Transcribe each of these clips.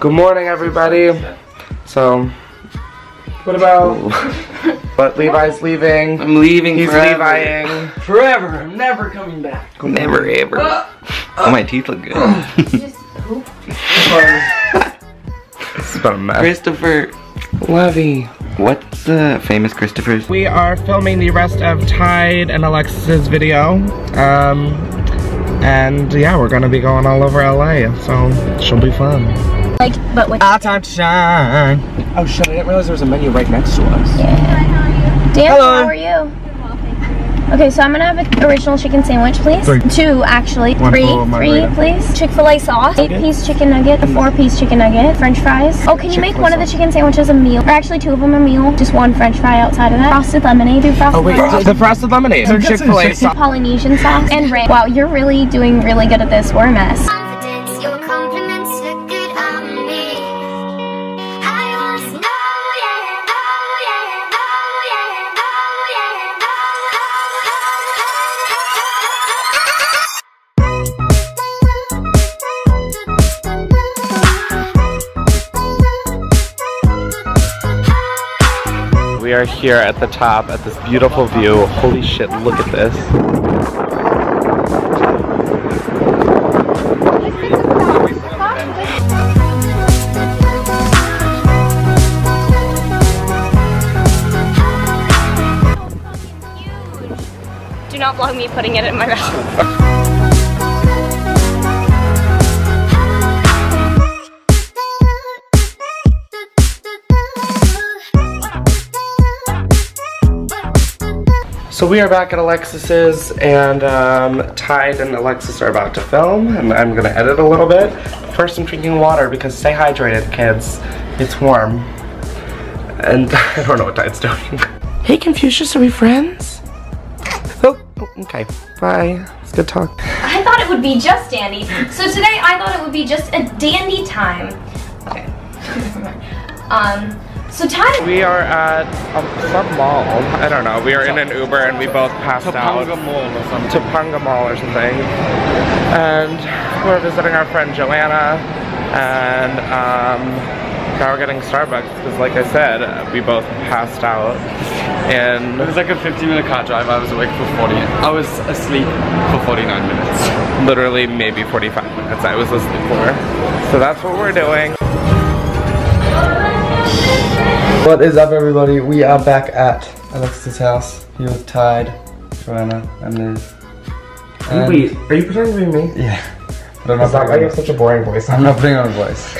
Good morning, everybody. So, what about? but Levi's leaving. I'm leaving He's forever. Leviing. Forever. I'm never coming back. Never ever. oh, my teeth look good. It's been a mess. Christopher. Levi. What's the famous Christopher's? We are filming the rest of Tyde and Alexis's video. Um, and yeah, we're gonna be going all over LA, so she'll be fun. Like, but with Our time to shine. Oh shit, I didn't realize there was a menu right next to us. Dan, Hello. how are you? Okay, so I'm gonna have an original chicken sandwich, please. Three. Two, actually. One Three, three, please. Chick-fil-A sauce. Eight-piece chicken nugget. A four-piece chicken nugget. French fries. Oh, can you make Chick-fil-A one of the chicken sandwiches a meal? Or actually, two of them a meal. Just one French fry outside of that. Frosted lemonade. Two frosted Oh wait, lemonade. the frosted lemonade. So Chick-fil-A sauce. Polynesian sauce and ranch. Wow, you're really doing really good at this. We're a mess. We are here at the top at this beautiful view. Holy shit, look at this. Do not vlog me putting it in my mouth. So we are back at Alexis's and um, Tyde and Alexis are about to film and I'm gonna edit a little bit. First I'm drinking water because stay hydrated kids. It's warm. And I don't know what Tyde's doing. Hey Confucius, are we friends? Oh, oh, okay. Bye. It's good talk. I thought it would be just dandy. So today I thought it would be just a dandy time. Okay. um, so Ty. We are at um, some mall. I don't know. We are in an Uber and we both passed out. Mall or something. Topanga Mall or something. And we're visiting our friend Joanna. And um, now we're getting Starbucks because, like I said, uh, we both passed out. And it was like a 15 minute car drive. I was awake for 40. I was asleep for 49 minutes. literally maybe 45 minutes I was asleep for. So that's what we're doing. What is up, everybody? We are back at Alexis's house here with Tyde, Joanna, and Liz. And- Wait, are you pretending to be me? Yeah. But I'm not that why you have such a boring voice? I'm not putting on a voice.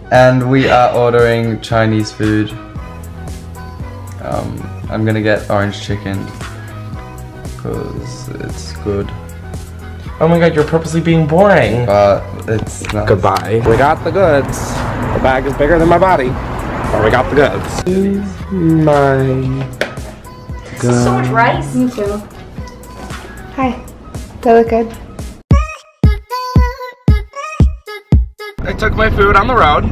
and we are ordering Chinese food. Um, I'm gonna get orange chicken because it's good, Oh my god, you're purposely being boring. but it's not. Goodbye. We got the goods. The bag is bigger than my body. But we got the goods. My So much rice. Me too. Hi. They look good. I took my food on the road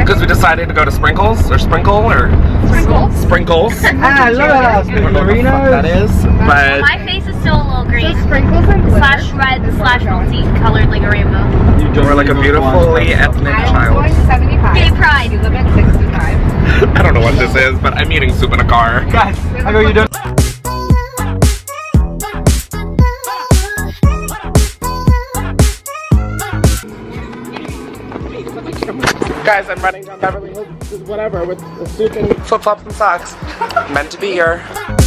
because we decided to go to Sprinkles or Sprinkle or Sprinkles. Sprinkles. Ah, look at us, I don't know what the fuck that is, but My face is still a little green. Sprinkles and glitter. Slash red slash multi-colored like a rainbow. You're like a beautifully ethnic child. going 75. Gay pride. You live at 65. I don't know what but I'm eating soup in a car. Guys, I know you don't. Guys, I'm running down Beverly Hills, whatever, with a suit and flip flops and socks. Meant to be here.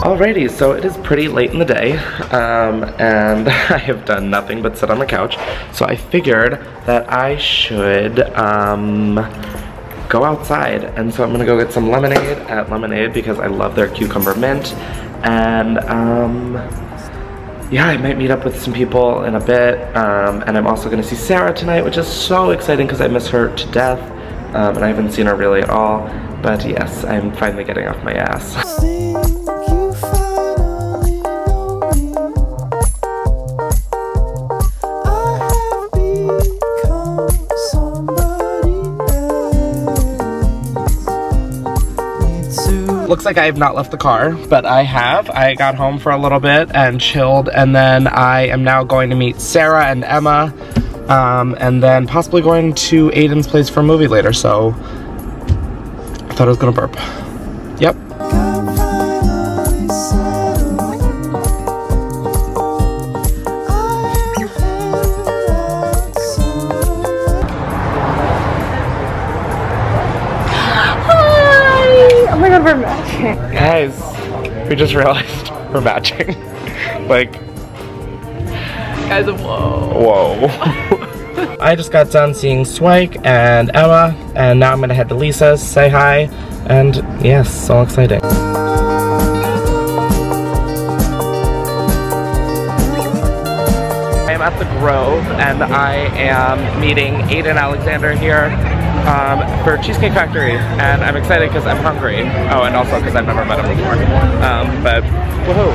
Alrighty, so it is pretty late in the day, um, and I have done nothing but sit on the couch. So I figured that I should um, go outside, and so I'm gonna go get some lemonade at Lemonade because I love their cucumber mint, and um, yeah, I might meet up with some people in a bit, um, and I'm also gonna see Sarah tonight, which is so exciting because I miss her to death, um, and I haven't seen her really at all. But yes, I'm finally getting off my ass. Looks like I have not left the car, but I have. I got home for a little bit and chilled, and then I am now going to meet Sarah and Emma, um, and then possibly going to Aidan's place for a movie later, so I thought I was gonna burp. Yep. We're matching. Guys, we just realized we're matching. like, Guys, whoa. whoa. I just got done seeing Swike and Emma, and now I'm gonna head to Lisa's, say hi, and yes, so exciting. I am at the Grove, and I am meeting Aidan Alexander here um, for Cheesecake Factory, and I'm excited because I'm hungry. Oh, and also because I've never met him before. Um, but, woohoo.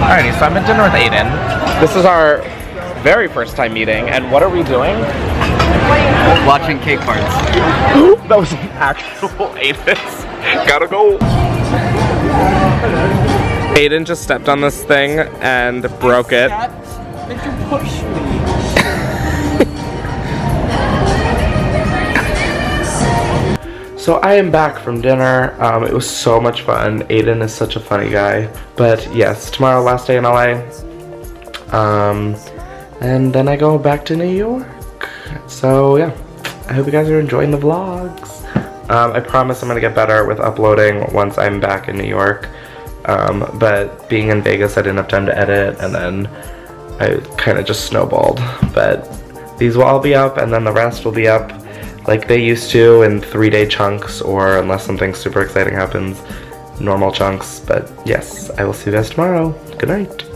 Alrighty, so I'm at dinner with Aidan. This is our very first time meeting, and what are we doing? Watching cake parts. that was an actual Aidan's. Gotta go. Aidan just stepped on this thing and broke it. So I am back from dinner. Um, it was so much fun. Aidan is such a funny guy. But yes, tomorrow last day in LA. Um, and then I go back to New York. So yeah, I hope you guys are enjoying the vlogs. Um, I promise I'm gonna get better with uploading once I'm back in New York. Um, but being in Vegas, I didn't have time to edit, and then I kind of just snowballed. But these will all be up, and then the rest will be up like they used to in three-day chunks, or unless something super exciting happens, normal chunks. But yes, I will see you guys tomorrow. Good night.